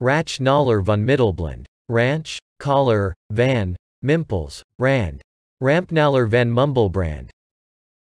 Rach Naller von Mittelblend. Ranch, Collar, Van, mimples Rand. Rampnaller van Mumblebrand.